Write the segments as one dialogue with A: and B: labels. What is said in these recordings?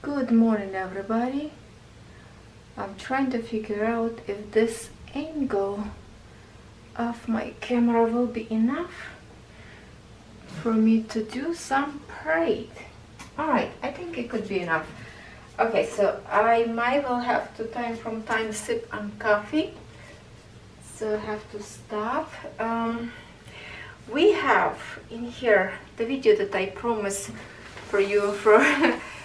A: Good morning everybody. I'm trying to figure out if this angle of my camera will be enough for me to do some parade. Alright, I think it could be enough. Okay, so I might well have to time from time sip on coffee. So I have to stop. Um, we have in here the video that I promised for you for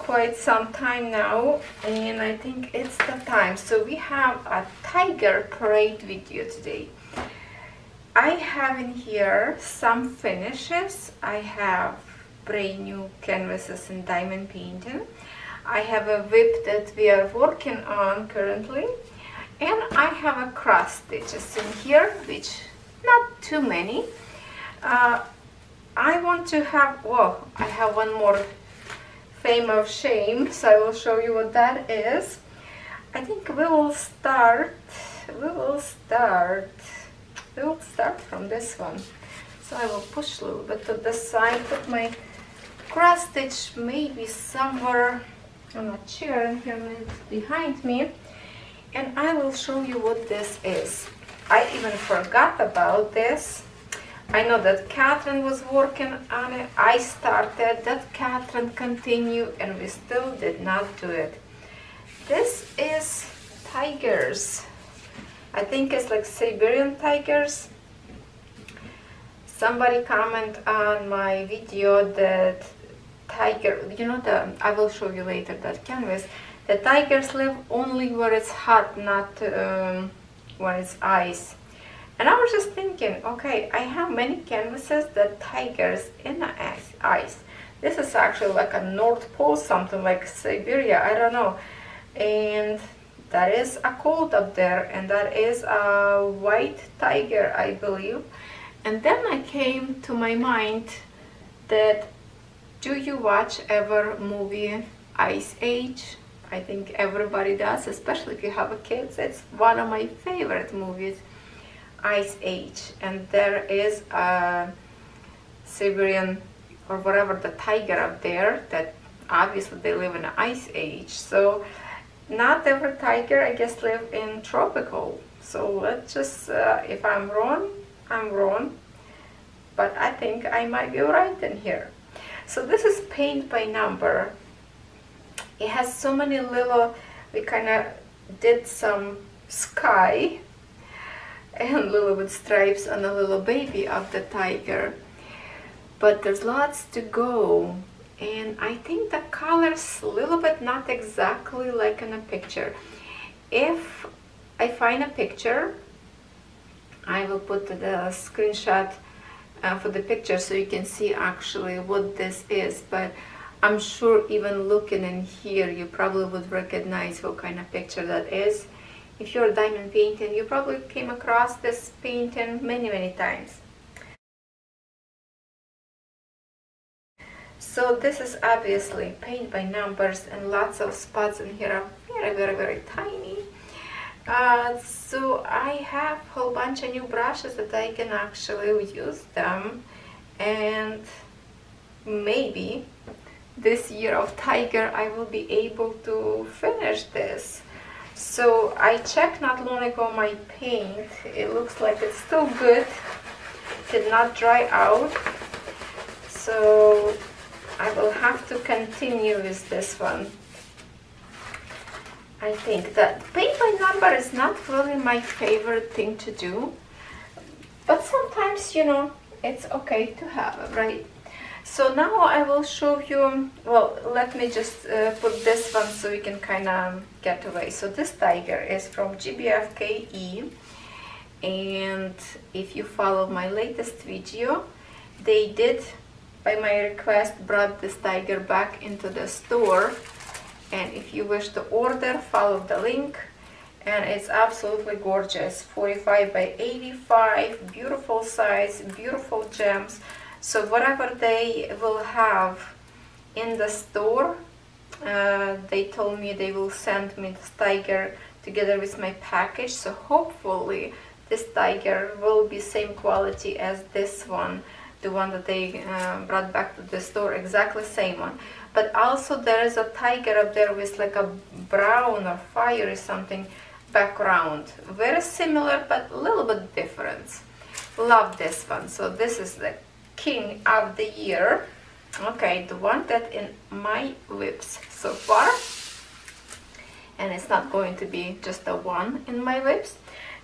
A: quite some time now and I think it's the time. So we have a tiger parade video today. I have in here some finishes. I have brand new canvases and diamond painting. I have a WIP that we are working on currently. And I have a cross stitches in here which not too many. Uh, I want to have well I have one more fame of shame so I will show you what that is. I think we will start we will start we will start from this one. So I will push a little bit to the side put my cross stitch maybe somewhere on a chair here behind me. And I will show you what this is. I even forgot about this I know that Catherine was working on it. I started, that Catherine continued, and we still did not do it. This is tigers. I think it's like Siberian tigers. Somebody comment on my video that tiger, you know the, I will show you later that canvas, the tigers live only where it's hot, not um, where it's ice. And I was just thinking, okay, I have many canvases that tigers in the ice. This is actually like a North Pole, something like Siberia, I don't know. And that is a cold up there, and that is a white tiger, I believe. And then I came to my mind that do you watch ever movie Ice Age? I think everybody does, especially if you have a kids. It's one of my favorite movies ice age and there is a Siberian or whatever the tiger up there that obviously they live in an ice age. So not every tiger I guess live in tropical. So let's just uh, if I'm wrong I'm wrong but I think I might be right in here. So this is paint by number. It has so many little we kind of did some sky and little with stripes on the little baby of the tiger. But there's lots to go and I think the colors a little bit not exactly like in a picture. If I find a picture I will put the screenshot uh, for the picture so you can see actually what this is. But I'm sure even looking in here you probably would recognize what kind of picture that is if you're a diamond painting, you probably came across this painting many, many times. So this is obviously paint by numbers and lots of spots in here are very, very, very tiny. Uh, so I have a whole bunch of new brushes that I can actually use them and maybe this year of tiger I will be able to finish this so I checked not long ago my paint, it looks like it's still good, did not dry out. So I will have to continue with this one. I think that paint by number is not really my favorite thing to do, but sometimes, you know, it's okay to have, right? So now I will show you, well, let me just uh, put this one so we can kind of get away. So this tiger is from GBFKE and if you follow my latest video, they did, by my request, brought this tiger back into the store. And if you wish to order, follow the link. And it's absolutely gorgeous. 45 by 85 beautiful size beautiful gems so whatever they will have in the store uh, they told me they will send me this tiger together with my package. So hopefully this tiger will be same quality as this one the one that they uh, brought back to the store exactly same one. But also there is a tiger up there with like a brown or fire or something background. Very similar but a little bit different. Love this one. So this is the king of the year. Okay the one that in my WIPs so far. And it's not going to be just the one in my WIPs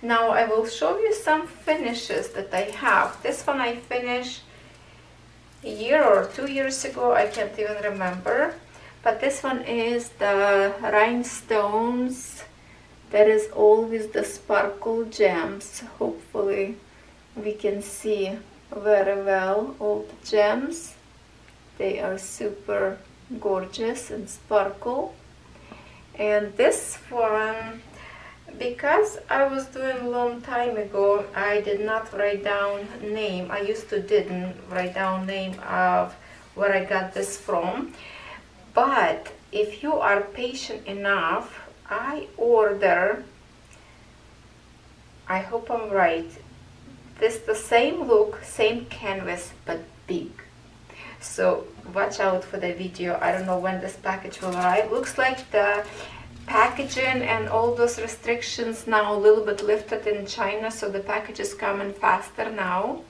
A: now I will show you some finishes that I have. This one I finished a year or two years ago I can't even remember. But this one is the rhinestones. That is always the sparkle gems. Hopefully we can see very well all the gems. They are super gorgeous and sparkle. And this one because I was doing a long time ago I did not write down name. I used to didn't write down name of where I got this from. But if you are patient enough I order, I hope I'm right, this the same look, same canvas, but big. So watch out for the video. I don't know when this package will arrive. Looks like the packaging and all those restrictions now a little bit lifted in China, so the package is coming faster now.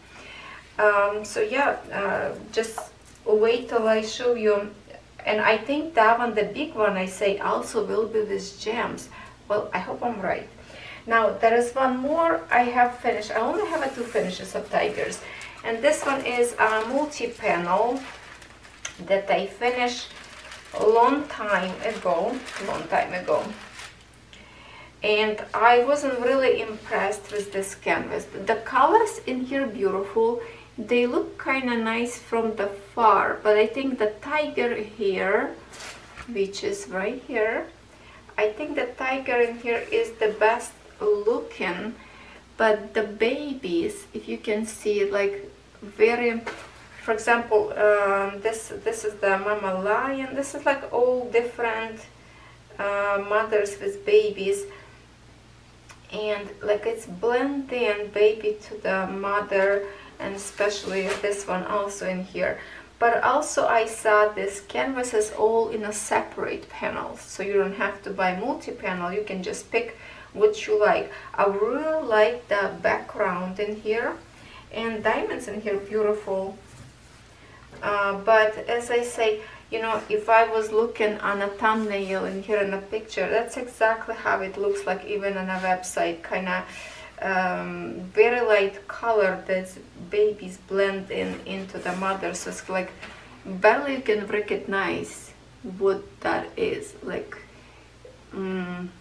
A: Um, so yeah, uh, just wait till I show you and I think that one, the big one I say also will be with gems. Well, I hope I'm right. Now, there is one more I have finished. I only have two finishes of tigers. And this one is a multi-panel that I finished a long time ago, long time ago. And I wasn't really impressed with this canvas. The colors in here beautiful they look kind of nice from the far but I think the tiger here which is right here I think the tiger in here is the best looking but the babies if you can see like very for example um, this this is the mama lion. This is like all different uh, mothers with babies. And like it's blending baby to the mother and especially this one also in here. But also I saw this canvas is all in a separate panel. So you don't have to buy multi-panel. You can just pick what you like. I really like the background in here and diamonds in here beautiful. Uh, but as I say you know if I was looking on a thumbnail in here in a picture that's exactly how it looks like even on a website kind of um, very light color that babies blend in into the mother. So it's like barely you can recognize what that is like um,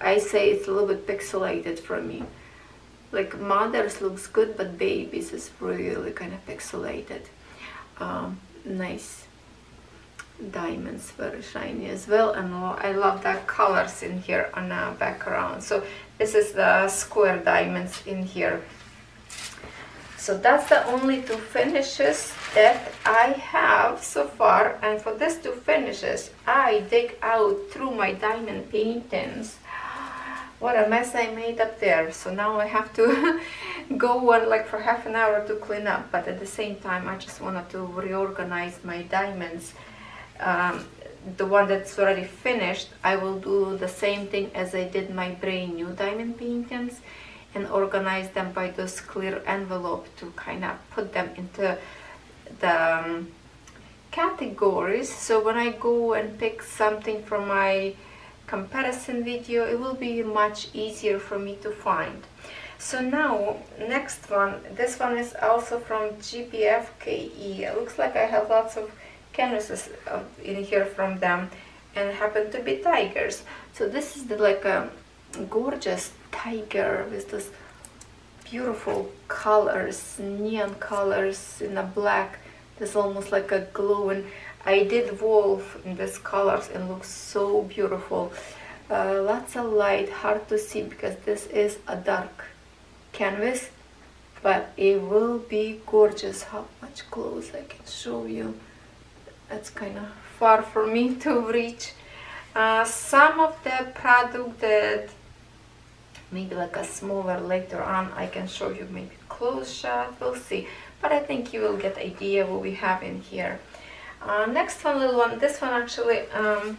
A: I say it's a little bit pixelated for me. Like mothers looks good but babies is really kind of pixelated. Um, nice diamonds very shiny as well and I love the colors in here on the background. So this is the square diamonds in here. So that's the only two finishes that I have so far and for these two finishes I dig out through my diamond paintings what a mess I made up there. So now I have to go on like for half an hour to clean up. But at the same time I just wanted to reorganize my diamonds. Um, the one that's already finished, I will do the same thing as I did my brand new diamond paintings and organize them by those clear envelope to kind of put them into the um, categories. So when I go and pick something from my comparison video, it will be much easier for me to find. So now, next one, this one is also from GBFKE. It looks like I have lots of canvases um, in here from them and happen to be tigers. So this is the, like a gorgeous tiger with this beautiful colors, neon colors in a black. This almost like a glowing. I did wolf in these colors and looks so beautiful. Uh, lots of light, hard to see because this is a dark canvas, but it will be gorgeous. How much close I can show you that's kind of far for me to reach. Uh, some of the product that maybe like a smaller later on I can show you maybe close shot we'll see but I think you will get idea what we have in here Uh, next one, little one. This one actually um,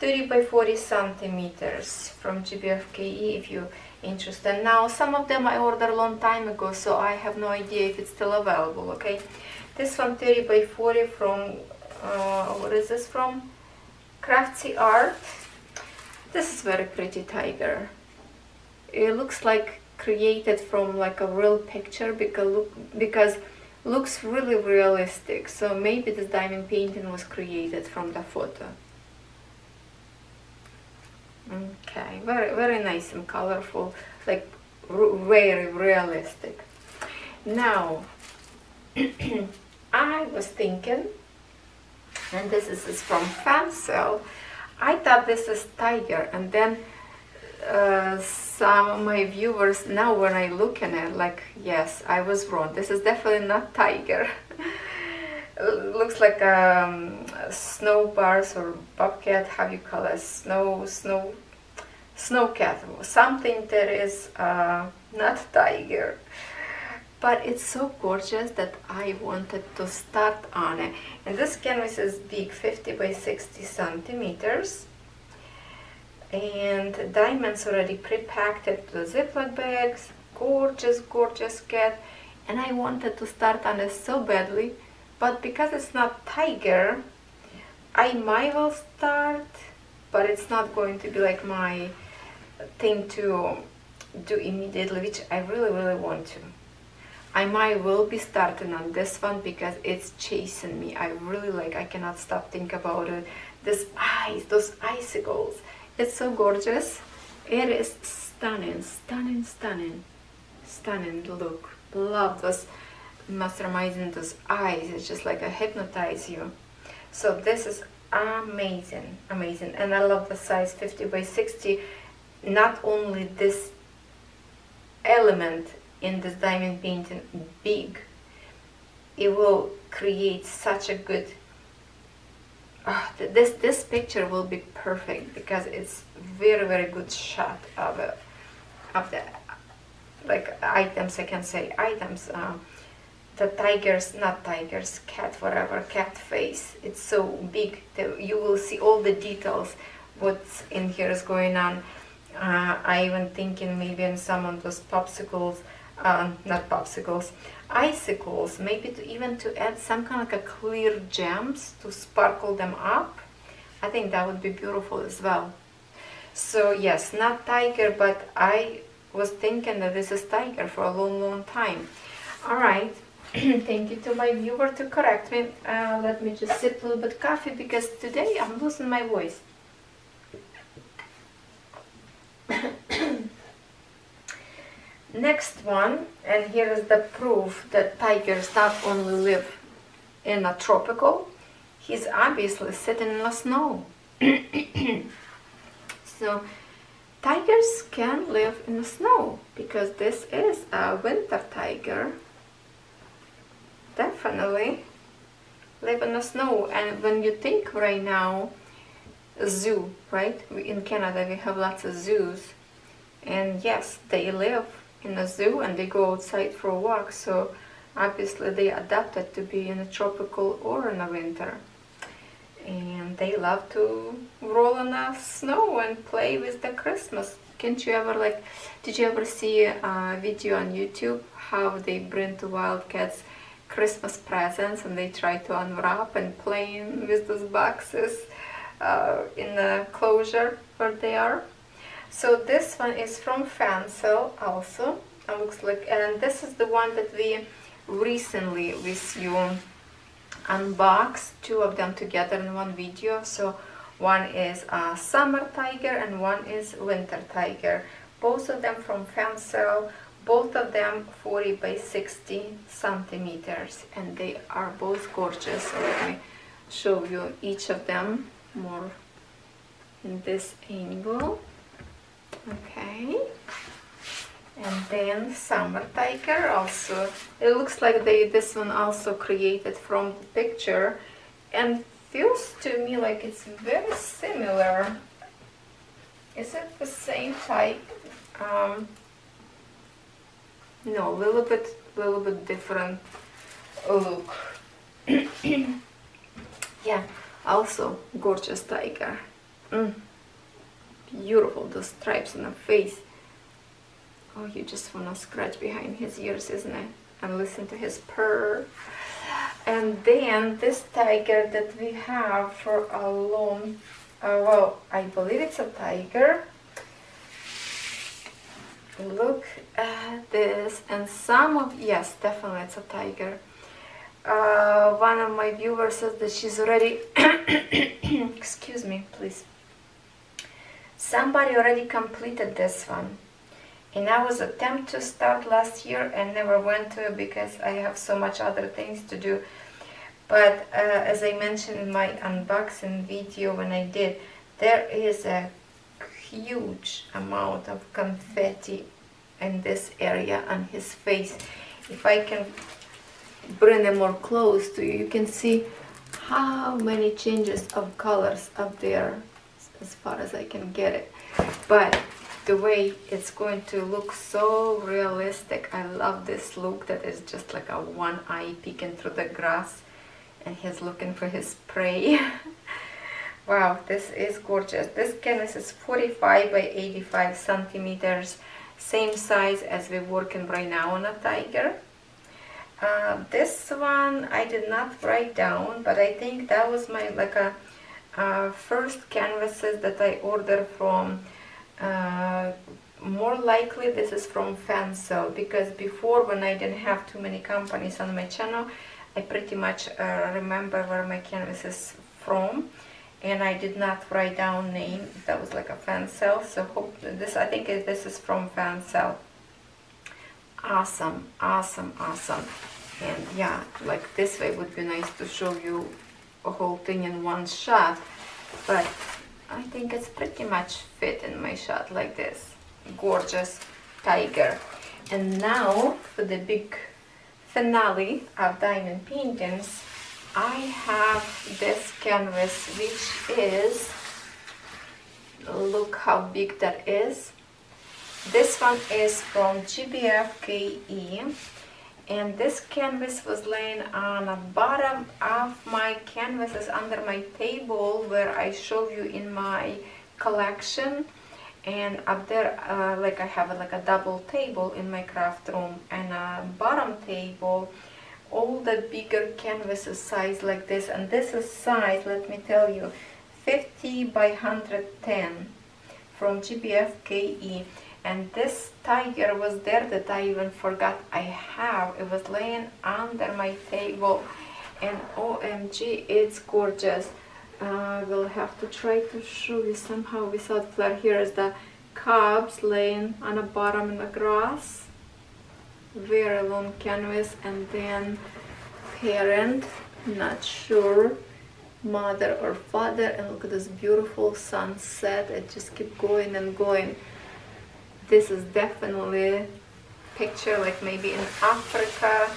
A: 30 by 40 centimeters from GBFKE if you're interested. Now some of them I ordered a long time ago, so I have no idea if it's still available. Okay, this one 30 by 40 from uh, what is this from? Craftsy Art. This is very pretty tiger. It looks like created from like a real picture because look because looks really realistic so maybe this diamond painting was created from the photo. Okay very very nice and colorful like very realistic. Now I was thinking and this is, from Fancel I thought this is tiger and then uh, some of my viewers now when I look at it like yes I was wrong. This is definitely not tiger. Looks like um, snow bars or bobcat how you call it snow snow snow cat. Something that is uh, not tiger. But it's so gorgeous that I wanted to start on it. And this canvas is big 50 by 60 centimeters and diamonds already pre-packed to the Ziploc bags. Gorgeous gorgeous cat. And I wanted to start on it so badly but because it's not tiger I might well start but it's not going to be like my thing to do immediately which I really really want to. I might will be starting on this one because it's chasing me. I really like I cannot stop thinking about it. This eyes those icicles it's so gorgeous. It is stunning, stunning, stunning, stunning look. Love those masterminding those eyes. It's just like a hypnotize you. So this is amazing, amazing. And I love the size 50 by 60. Not only this element in this diamond painting big, it will create such a good oh, this this picture will be perfect because it's very very good shot of it of the like items I can say items um, the tigers not tigers cat whatever cat face. It's so big that you will see all the details what's in here is going on. Uh, I even thinking maybe in some of those popsicles uh, not popsicles icicles, maybe to even to add some kind of like a clear gems to sparkle them up. I think that would be beautiful as well. So yes, not tiger, but I was thinking that this is tiger for a long, long time. All right, thank you to my viewer to correct me. Uh, let me just sip a little bit coffee because today I'm losing my voice. Next one, and here is the proof that tigers not only live in a tropical, he's obviously sitting in the snow. so tigers can live in the snow because this is a winter tiger. Definitely live in the snow. And when you think right now, zoo, right? In Canada we have lots of zoos. And yes, they live in a zoo and they go outside for a walk. So obviously they adapted to be in a tropical or in a winter. And they love to roll in the snow and play with the Christmas. Can't you ever like did you ever see a video on YouTube how they bring to wildcats Christmas presents and they try to unwrap and playing with those boxes uh, in the closure where they are so this one is from Fancel also. It looks like, and this is the one that we recently with you unboxed two of them together in one video. So one is a summer tiger and one is winter tiger. Both of them from Fancel. Both of them 40 by 60 centimeters and they are both gorgeous. So let me show you each of them more in this angle okay. And then summer tiger also. It looks like they this one also created from the picture and feels to me like it's very similar. Is it the same type? Um, no a little bit a little bit different look. Yeah also gorgeous tiger. Mm. Beautiful those stripes on the face. Oh you just want to scratch behind his ears isn't it? And listen to his purr. And then this tiger that we have for a long uh, well I believe it's a tiger. Look at this. And some of yes definitely it's a tiger. Uh, one of my viewers says that she's already excuse me please somebody already completed this one. And I was attempt to start last year and never went to because I have so much other things to do. But uh, as I mentioned in my unboxing video when I did there is a huge amount of confetti in this area on his face. If I can bring them more close to you you can see how many changes of colors up there as far as I can get it. But the way it's going to look so realistic I love this look that is just like a one eye peeking through the grass and he's looking for his prey. Wow this is gorgeous. This canvas is 45 by 85 centimeters same size as we're working right now on a tiger. Uh, this one I did not write down but I think that was my like a uh, first canvases that I order from uh, more likely this is from Fancel because before when I didn't have too many companies on my channel I pretty much uh, remember where my canvas is from and I did not write down name that was like a Fancel so hope this I think this is from Fancel awesome awesome awesome. And yeah like this way would be nice to show you whole thing in one shot but I think it's pretty much fit in my shot like this. Gorgeous tiger. And now for the big finale of diamond paintings I have this canvas which is look how big that is. This one is from GBFKE and this canvas was laying on the bottom of my canvases under my table where I show you in my collection. And up there uh, like I have like a double table in my craft room and a bottom table. All the bigger canvases size like this. And this is size let me tell you 50 by 110 from GBFKE and this tiger was there that I even forgot I have. It was laying under my table. And OMG it's gorgeous. Uh, we'll have to try to show you somehow without flare here is the cubs laying on the bottom in the grass. Very long canvas. And then parent not sure mother or father. And look at this beautiful sunset. It just keep going and going this is definitely picture like maybe in Africa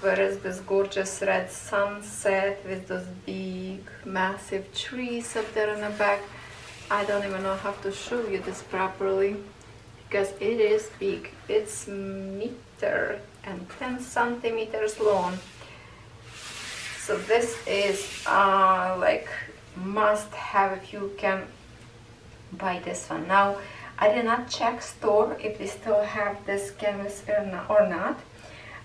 A: where is this gorgeous red sunset with those big massive trees up there in the back. I don't even know how to show you this properly because it is big. It's meter and 10 centimeters long. So this is uh, like must have if you can buy this one. Now I did not check store if they still have this canvas or not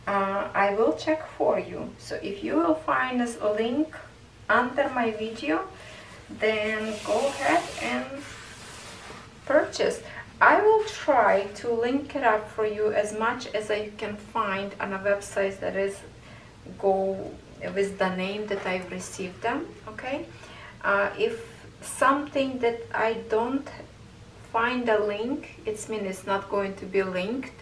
A: uh, I will check for you. So if you will find this link under my video then go ahead and purchase. I will try to link it up for you as much as I can find on a website that is go with the name that I've received them okay? Uh, if something that I don't find a link. It means it's not going to be linked.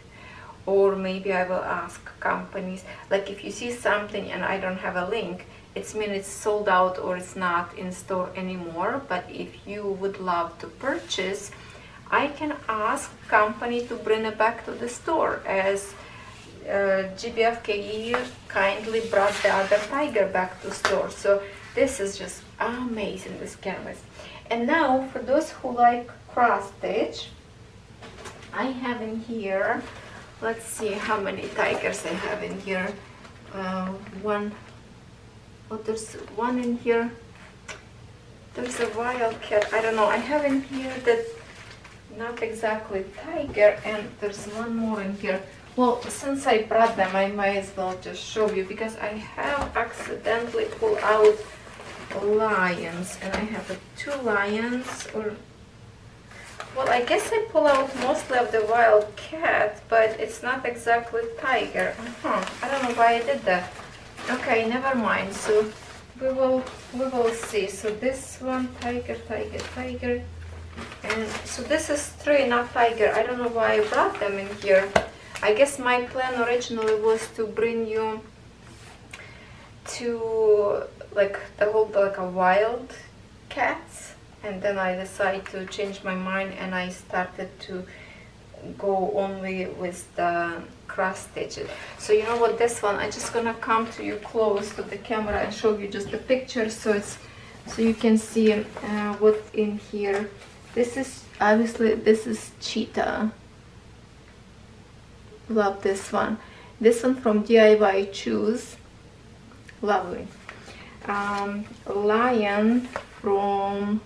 A: Or maybe I will ask companies. Like if you see something and I don't have a link it means it's sold out or it's not in store anymore. But if you would love to purchase I can ask company to bring it back to the store. As uh, GBFKE kindly brought the other tiger back to store. So this is just amazing this canvas. And now for those who like cross stitch I have in here let's see how many tigers I have in here uh, one oh there's one in here there's a wildcat. I don't know. I have in here that not exactly tiger, and there's one more in here. Well, since I brought them, I might as well just show you because I have accidentally pulled out lions, and I have two lions, or well, I guess I pull out mostly of the wild cat, but it's not exactly tiger. Uh -huh. I don't know why I did that. Okay, never mind. So we will we will see. So this one tiger, tiger, tiger, and so this is three, not tiger. I don't know why I brought them in here. I guess my plan originally was to bring you to like the whole like a wild cats and then I decided to change my mind and I started to go only with the cross stitches. So you know what this one I'm just gonna come to you close to the camera and show you just the picture. So it's so you can see uh, what's in here. This is obviously this is cheetah. Love this one. This one from DIY Choose lovely. Um, lion from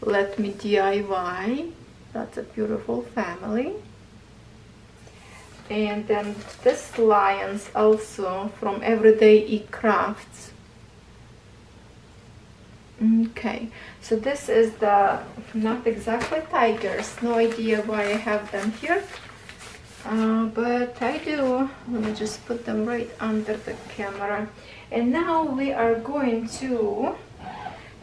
A: let Me DIY. That's a beautiful family. And then this lions also from Everyday E Crafts. Okay, so this is the, not exactly tigers, no idea why I have them here. Uh, but I do. Let me just put them right under the camera. And now we are going to,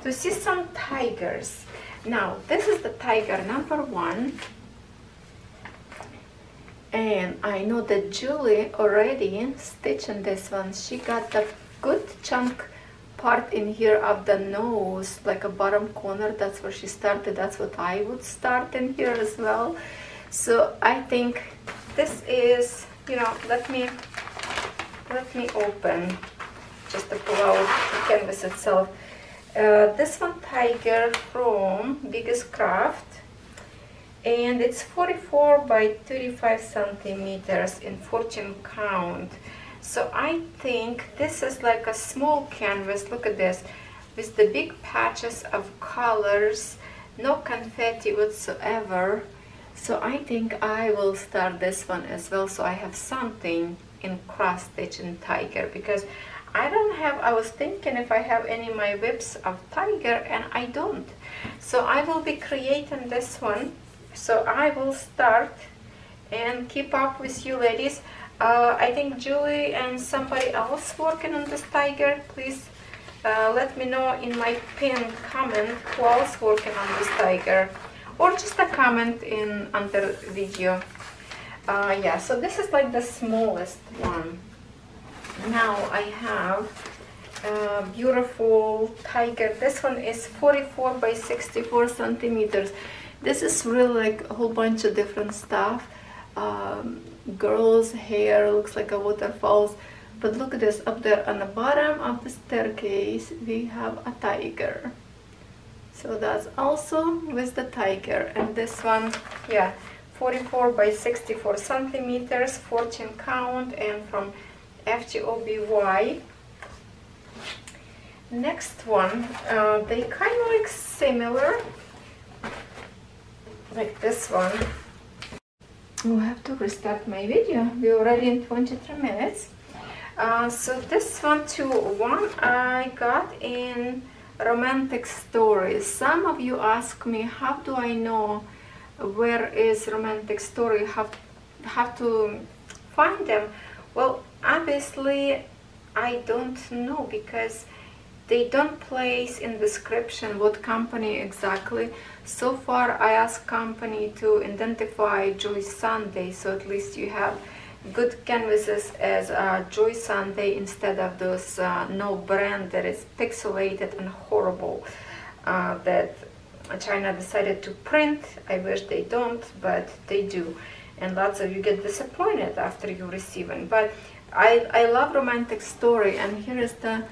A: to see some tigers. Now, this is the tiger number one. And I know that Julie already stitching this one. She got the good chunk part in here of the nose, like a bottom corner. That's where she started. That's what I would start in here as well. So I think this is, you know, let me, let me open just to pull out the canvas itself. Uh, this one tiger from Biggest Craft and it's 44 by 35 centimeters in 14 count. So I think this is like a small canvas. Look at this. With the big patches of colors no confetti whatsoever. So I think I will start this one as well so I have something in cross stitch and tiger because I don't have, I was thinking if I have any my WIPs of tiger and I don't. So I will be creating this one. So I will start and keep up with you ladies. Uh, I think Julie and somebody else working on this tiger. Please uh, let me know in my pinned comment who else working on this tiger. Or just a comment in under video. Uh, yeah, so this is like the smallest one now I have a beautiful tiger. This one is 44 by 64 centimeters. This is really like a whole bunch of different stuff. Um, girls hair looks like a waterfalls. But look at this up there on the bottom of the staircase we have a tiger. So that's also with the tiger. And this one yeah 44 by 64 centimeters 14 count and from FGOBY. Next one, uh, they kind of look similar, like this one. I have to restart my video. We're already in 23 minutes. Uh, so this one too, one I got in romantic stories. Some of you ask me, how do I know where is romantic story? How, how to find them? Well, obviously I don't know because they don't place in description what company exactly. So far I asked company to identify Joy Sunday so at least you have good canvases as uh, Joy Sunday instead of those uh, no brand that is pixelated and horrible uh, that China decided to print. I wish they don't, but they do. And lots of you get disappointed after you receive it. But I, I love romantic story and here is the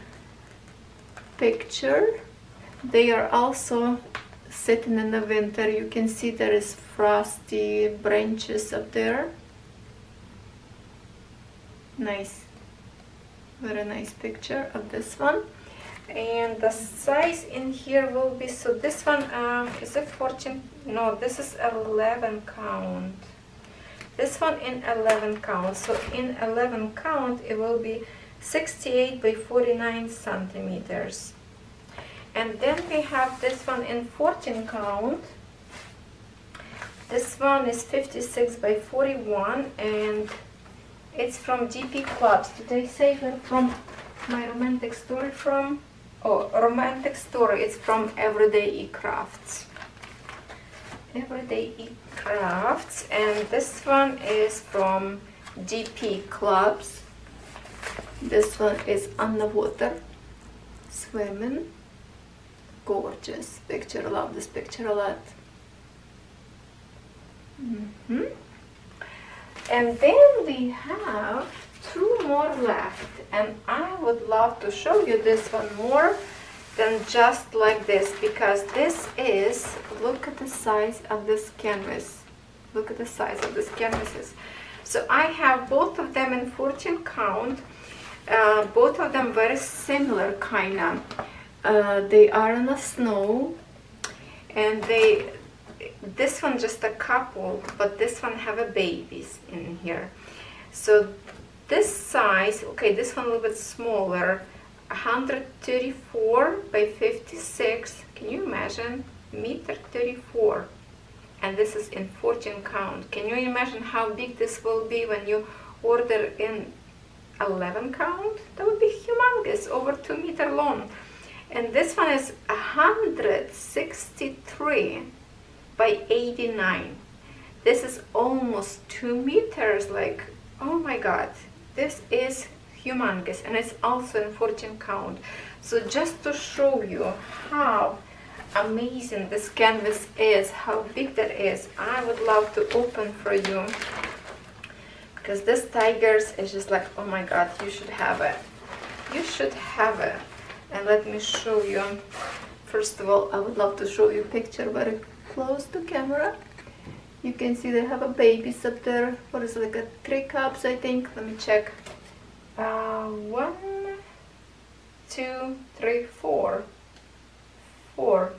A: picture. They are also sitting in the winter. You can see there is frosty branches up there. Nice. Very nice picture of this one. and the size in here will be so this one um, is a 14 no this is 11 count this one in 11 count so in 11 count it will be 68 by 49 centimeters and then we have this one in 14 count this one is 56 by 41 and it's from DP Clubs. Did they say where from my romantic story from? Oh, romantic story. It's from Everyday E Crafts. Everyday Crafts. And this one is from DP Clubs. This one is underwater. Swimming. Gorgeous picture. Love this picture a lot. Mm -hmm. And then we have two more left and I would love to show you this one more than just like this because this is, look at the size of this canvas. Look at the size of this canvases. So I have both of them in 14 count. Uh, both of them very similar kind of. Uh, they are in the snow and they this one just a couple but this one have a babies in here so this size okay this one a little bit smaller 134 by 56 can you imagine? Meter 34 and this is in 14 count. Can you imagine how big this will be when you order in 11 count? That would be humongous over 2 meter long. And this one is 163 by 89 this is almost two meters like oh my god. This is humongous and it's also in 14 count. So just to show you how amazing this canvas is how big that is I would love to open for you. Because this tigers is just like oh my god you should have it. You should have it. And let me show you. First of all I would love to show you a picture very close to camera. You can see they have a babies up there what is it, like a three cups I think? Let me check uh, one two three four. Four.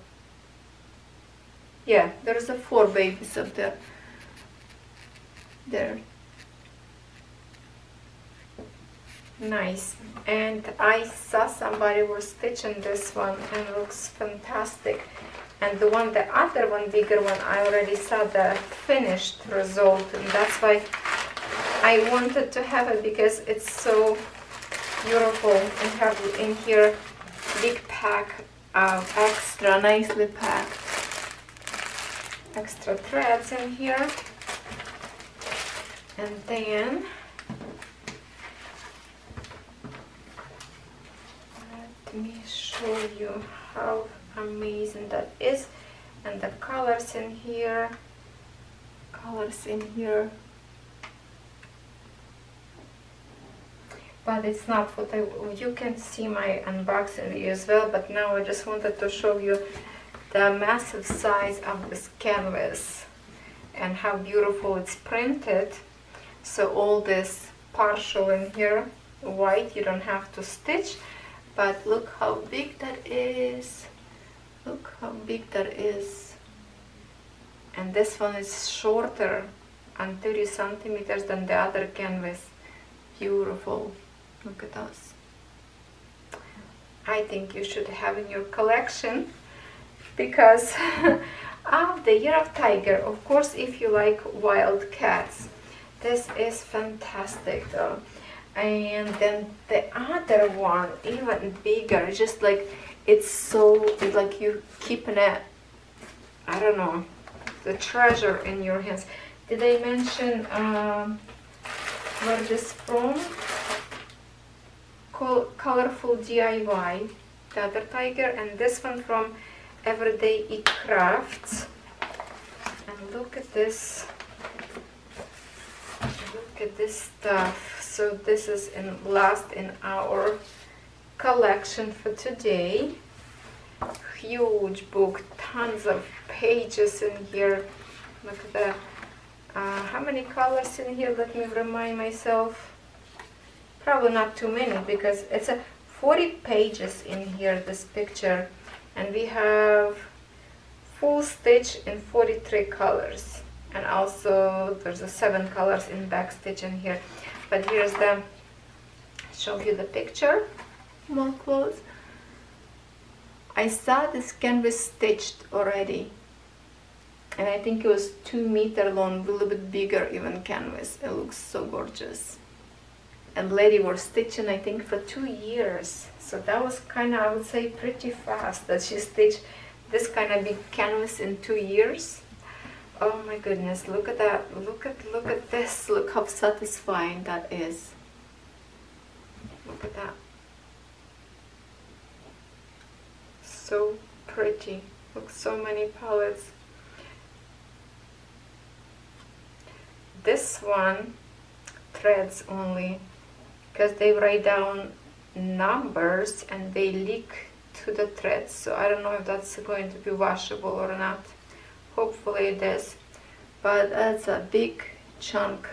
A: Yeah there's a four babies up there. There. Nice. And I saw somebody was stitching this one and looks fantastic. And the one the other one bigger one I already saw the finished result. And that's why I wanted to have it because it's so beautiful and have in here big pack of extra nicely packed. Extra threads in here. And then let me show you how amazing that is. And the colors in here. Colors in here but it's not what I you can see my unboxing video as well but now I just wanted to show you the massive size of this canvas and how beautiful it's printed. So all this partial in here white you don't have to stitch but look how big that is. Look how big that is. And this one is shorter and 30 centimeters than the other canvas. Beautiful look at those. I think you should have in your collection because of the year of tiger. Of course if you like wild cats this is fantastic though. And then the other one even bigger just like it's so it's like you keeping it I don't know the treasure in your hands. Did I mention um, where this from Col colorful DIY the other tiger and this one from everyday e crafts and look at this look at this stuff so this is in last in our collection for today. Huge book, tons of pages in here. Look at that. Uh, how many colors in here? Let me remind myself. Probably not too many because it's a 40 pages in here this picture. And we have full stitch in 43 colors. And also there's a seven colors in back stitch in here. But here's the show you the picture. More close I saw this canvas stitched already. And I think it was two meter long a little bit bigger even canvas. It looks so gorgeous and lady were stitching I think for two years. So that was kind of I would say pretty fast that she stitched this kind of big canvas in two years. Oh my goodness look at that look at look at this. Look how satisfying that is. Look at that. So pretty. Look so many palettes. This one threads only because they write down numbers and they leak to the threads so I don't know if that's going to be washable or not. Hopefully it is. But that's a big chunk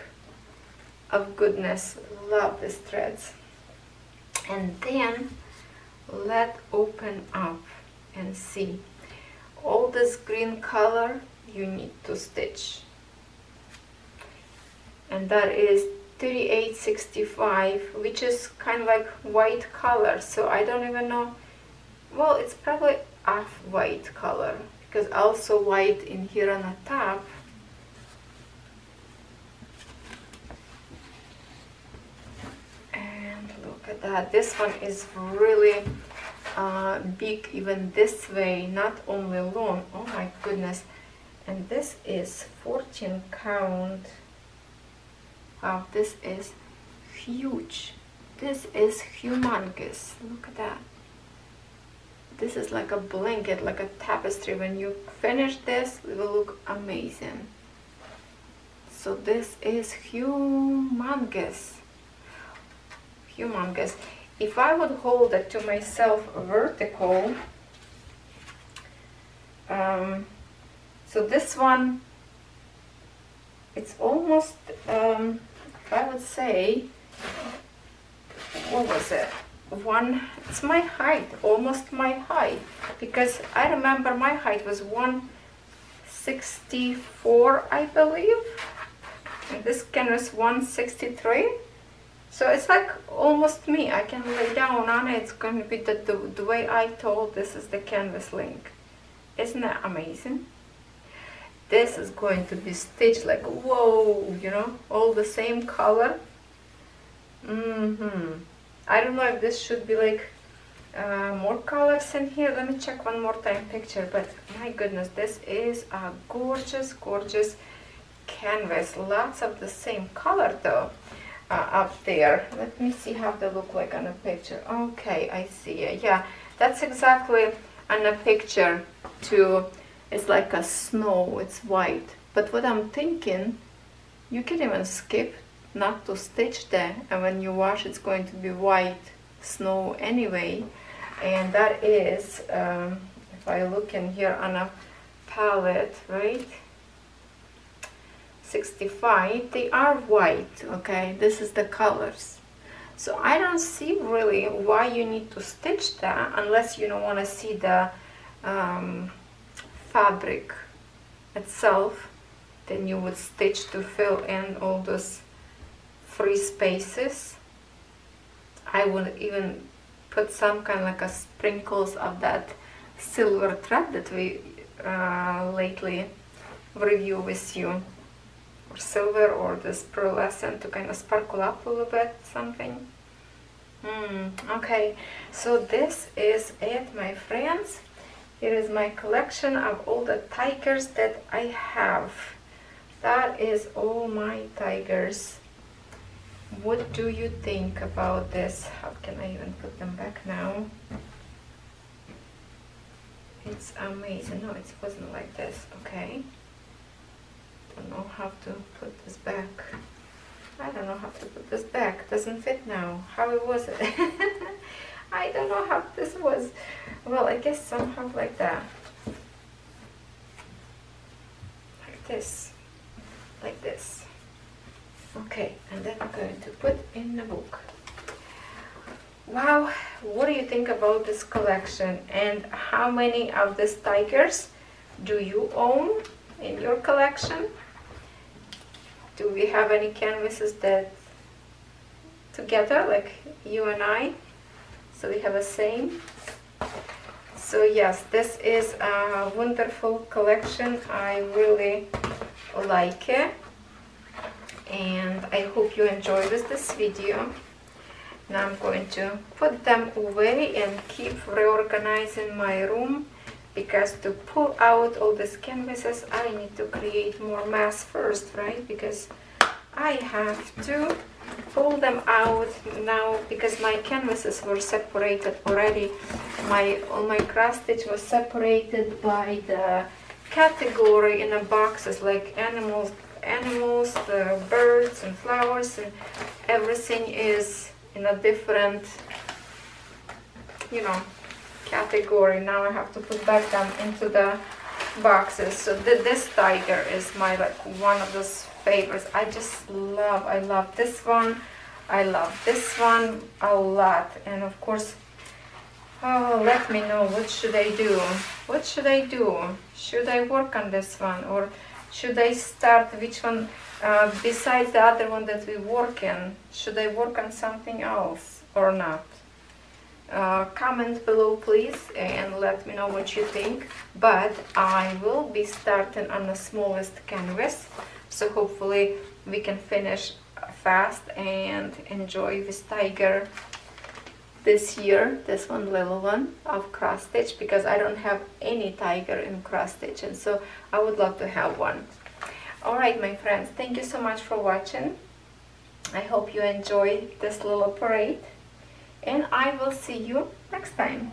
A: of goodness. Love these threads. And then let open up and see. All this green color you need to stitch. And that is 3865 which is kind of like white color. So I don't even know. Well it's probably off-white color because also white in here on the top. And look at that. This one is really uh, big even this way not only long. Oh my goodness. And this is 14 count Wow, this is huge. This is humongous. Look at that. This is like a blanket, like a tapestry. When you finish this, it will look amazing. So this is humongous. Humongous. If I would hold it to myself vertical, um, so this one, it's almost, um, I would say, what was it? One, it's my height, almost my height, because I remember my height was 164, I believe, and this canvas 163. So it's like almost me. I can lay down on it. It's going to be the, the, the way I told this is the canvas link. Isn't that amazing? This is going to be stitched like whoa you know all the same color. Mm-hmm. I don't know if this should be like uh, more colors in here. Let me check one more time picture but my goodness this is a gorgeous gorgeous canvas. Lots of the same color though uh, up there. Let me see how they look like on a picture. Okay I see. It yeah that's exactly on a picture to it's like a snow, it's white. But what I'm thinking, you can even skip not to stitch there and when you wash it's going to be white snow anyway. And that is um, if I look in here on a palette right? 65 they are white okay? This is the colors. So I don't see really why you need to stitch that unless you don't want to see the um, fabric itself then you would stitch to fill in all those free spaces. I would even put some kind of like a sprinkles of that silver thread that we uh, lately review with you. Or silver or this pearlescent to kind of sparkle up a little bit something. Mm, okay. So this is it my friends here is my collection of all the tigers that I have. That is all my tigers. What do you think about this? How can I even put them back now? It's amazing. No, it wasn't like this. Okay. Don't know how to put this back. I don't know how to put this back. Doesn't fit now. How was it? I don't know how this was. Well, I guess somehow like that. Like this. Like this. Okay, and then I'm going to put in the book. wow what do you think about this collection and how many of these tigers do you own in your collection do we have any canvases that together like you and I so we have a same so yes this is a wonderful collection. I really like it. And I hope you enjoyed this video. Now I'm going to put them away and keep reorganizing my room because to pull out all these canvases I need to create more mass first right? Because I have to pull them out now because my canvases were separated already my all my cross stitch was separated by the category in the boxes like animals animals the birds and flowers and everything is in a different, you know, category. Now I have to put back them into the boxes. So th this tiger is my like one of those favorites. I just love, I love this one. I love this one a lot. And of course, oh, let me know what should I do? What should I do? Should I work on this one or should I start which one uh, besides the other one that we work in, should I work on something else or not? Uh, comment below please and let me know what you think but I will be starting on the smallest canvas so hopefully we can finish fast and enjoy this tiger this year this one little one of cross stitch because I don't have any tiger in cross stitch and so I would love to have one Alright my friends, thank you so much for watching. I hope you enjoyed this little parade and I will see you next time.